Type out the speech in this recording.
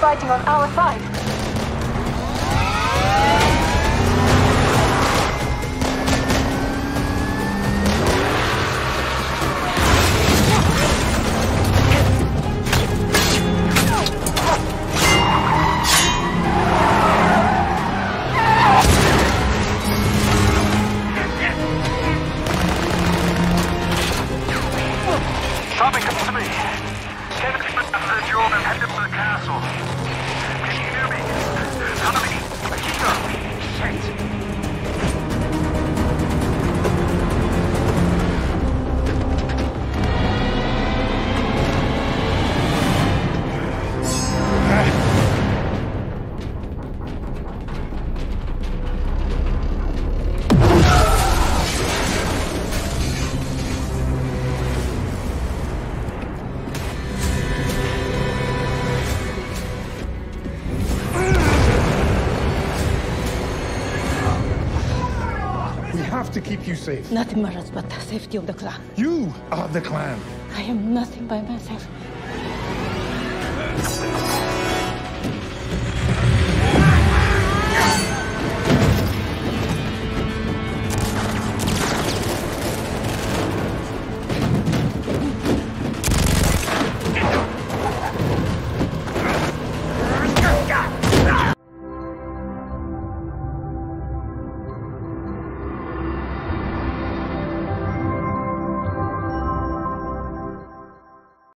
fighting on our side. Something comes to me. Send a message you and head to the castle. Have to keep you safe. Nothing matters but the safety of the clan. You are the clan. I am nothing by myself.